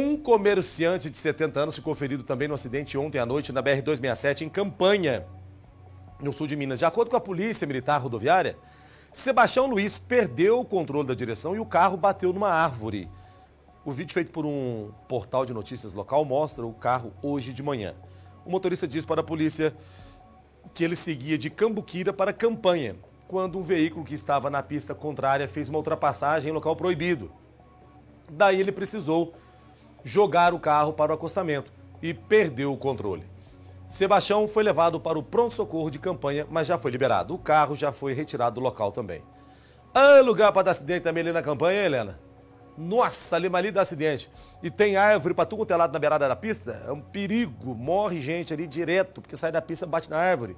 Um comerciante de 70 anos ficou ferido também no acidente ontem à noite na BR-267 em Campanha, no sul de Minas. De acordo com a Polícia Militar Rodoviária, Sebastião Luiz perdeu o controle da direção e o carro bateu numa árvore. O vídeo feito por um portal de notícias local mostra o carro hoje de manhã. O motorista diz para a polícia que ele seguia de Cambuquira para Campanha, quando um veículo que estava na pista contrária fez uma ultrapassagem em local proibido. Daí ele precisou jogar o carro para o acostamento e perdeu o controle. Sebastião foi levado para o pronto-socorro de campanha, mas já foi liberado. O carro já foi retirado do local também. Ah, lugar para dar acidente também ali na campanha, hein, Helena? Nossa, ali ali dá acidente. E tem árvore para tudo quanto é lado na beirada da pista. É um perigo. Morre gente ali direto, porque sai da pista bate na árvore.